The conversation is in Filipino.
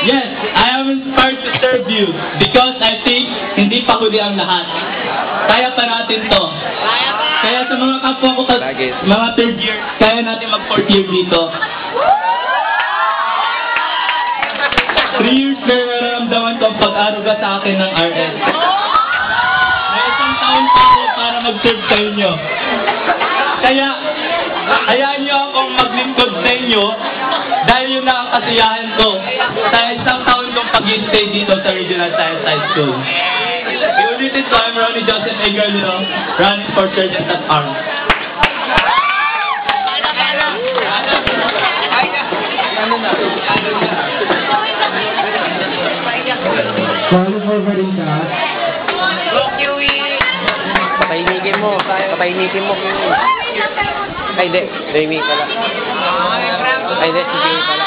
Yes, I am inspired to serve you because I think hindi pa huli ang lahat. Kaya pa natin to. Kaya sa mga kapwa ko, Lagi. mga third year, kaya natin mag fourth year dito. Three years na nararamdaman ko ang pag-aruga sa akin ng RS. May isang taon pa ako para mag-serve sa inyo. Kaya, hayaan niyo akong maglingkod sa inyo dahil yun na ang kasiyahan ko sa isang taon kong pag-stay dito sa Regional Science High School. Iulitin ko, I'm Ronnie Joseph Egalino, running for Sergeant at Arms. Sorry for Marita. Patahimikin mo. Patahimikin mo. Ay, di. Demi pala. Ay, di. Jimmy pala.